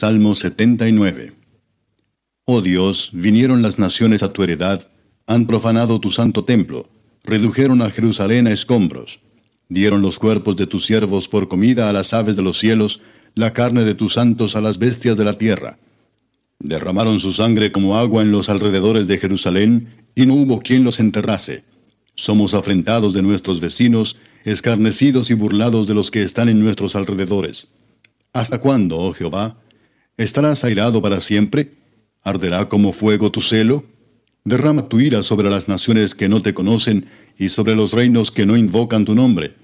Salmo 79 Oh Dios, vinieron las naciones a tu heredad, han profanado tu santo templo, redujeron a Jerusalén a escombros, dieron los cuerpos de tus siervos por comida a las aves de los cielos, la carne de tus santos a las bestias de la tierra. Derramaron su sangre como agua en los alrededores de Jerusalén, y no hubo quien los enterrase. Somos afrentados de nuestros vecinos, escarnecidos y burlados de los que están en nuestros alrededores. ¿Hasta cuándo, oh Jehová? ¿Estarás airado para siempre? ¿Arderá como fuego tu celo? Derrama tu ira sobre las naciones que no te conocen y sobre los reinos que no invocan tu nombre,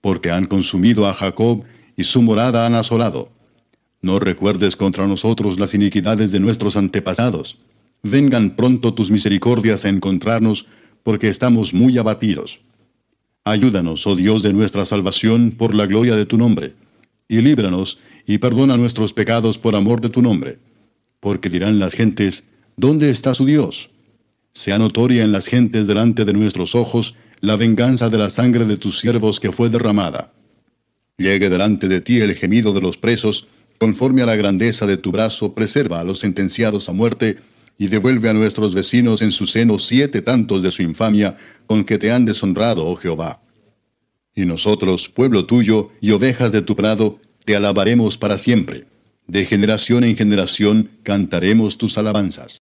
porque han consumido a Jacob y su morada han asolado. No recuerdes contra nosotros las iniquidades de nuestros antepasados. Vengan pronto tus misericordias a encontrarnos, porque estamos muy abatidos. Ayúdanos, oh Dios de nuestra salvación, por la gloria de tu nombre, y líbranos, y perdona nuestros pecados por amor de tu nombre. Porque dirán las gentes, ¿dónde está su Dios? Sea notoria en las gentes delante de nuestros ojos la venganza de la sangre de tus siervos que fue derramada. Llegue delante de ti el gemido de los presos, conforme a la grandeza de tu brazo, preserva a los sentenciados a muerte, y devuelve a nuestros vecinos en su seno siete tantos de su infamia, con que te han deshonrado, oh Jehová. Y nosotros, pueblo tuyo y ovejas de tu prado, te alabaremos para siempre. De generación en generación cantaremos tus alabanzas.